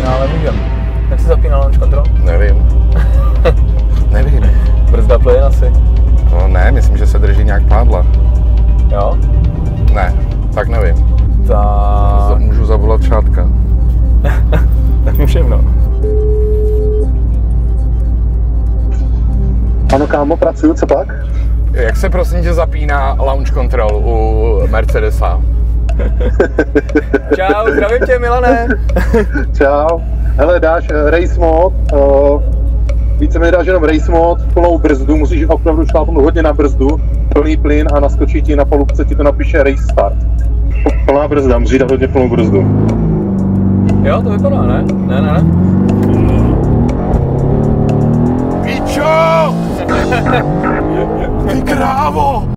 finále můžem. Jak se zapíná launch control? Nevím. Nevím. Brzda plyn asi. No ne, myslím, že se drží nějak pádla. Jo? Ne, tak nevím. Tak... Můžu zavolat šátka. tak můžem, no. Ano, kámo, pracuju, co pak? Jak se prosím tě zapíná launch control u Mercedesa? Čau, zdravím tě, Milane. Čau. Hele, dáš uh, race mod, uh, víceméně dáš jenom race mod, plnou brzdu, musíš opravdu šlápnout hodně na brzdu, plný plyn a naskočí ti na polubce, ti to napíše race start. Plná brzda, musíš dát hodně plnou brzdu. Jo, to vypadá, ne? Ne, ne, ne. Pičo! Ty krávo!